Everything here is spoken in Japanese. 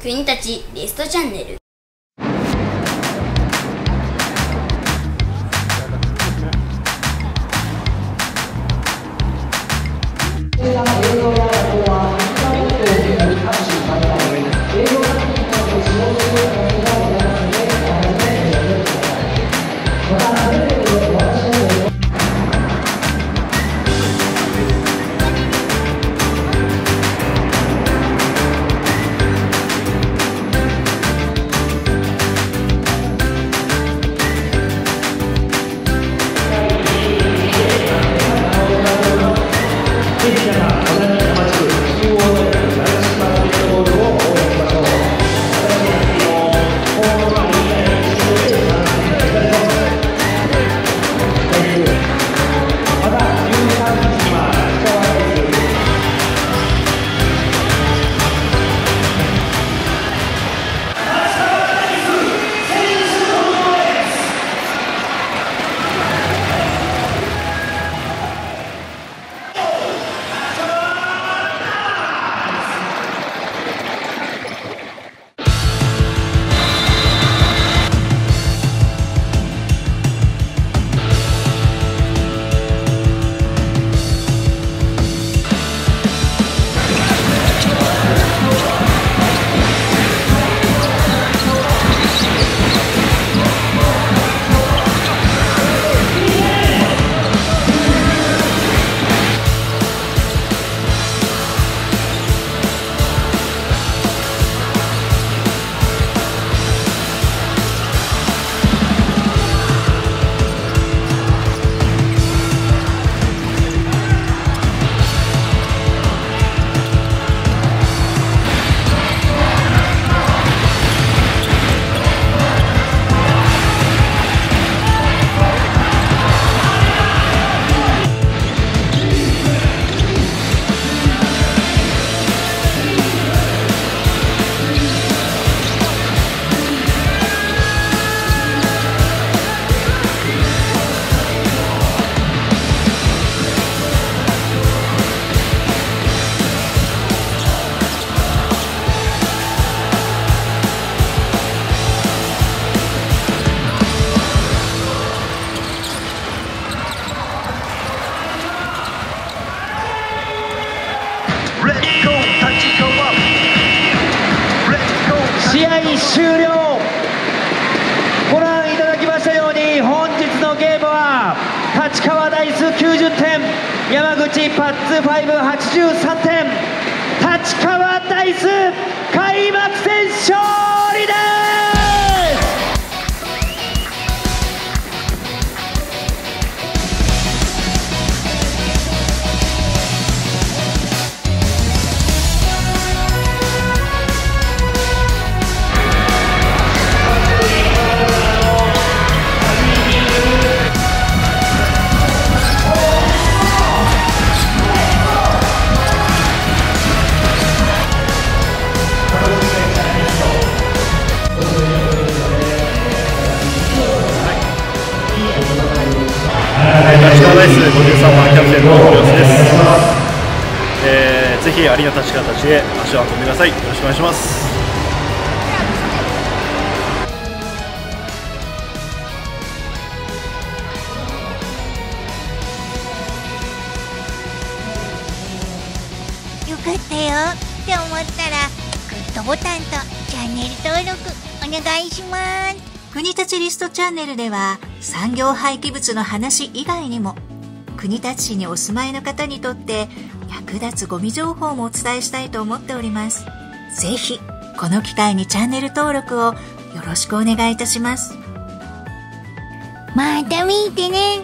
国立リストチャンネル試合終了。ご覧いただきましたように本日のゲームは立川ダイス90点山口パッツ583点。立川ダイス53番キャプテンの三好です、えー、ぜひアリーナ立川たちへ足を運んでくださいよろしくお願いしますよかったよって思ったらグッドボタンとチャンネル登録お願いします。国立リストチャンネルでは産業廃棄物の話以外にも国立市にお住まいの方にとって役立つゴミ情報もお伝えしたいと思っております。是非この機会にチャンネル登録をよろしくお願いいたします。また見てね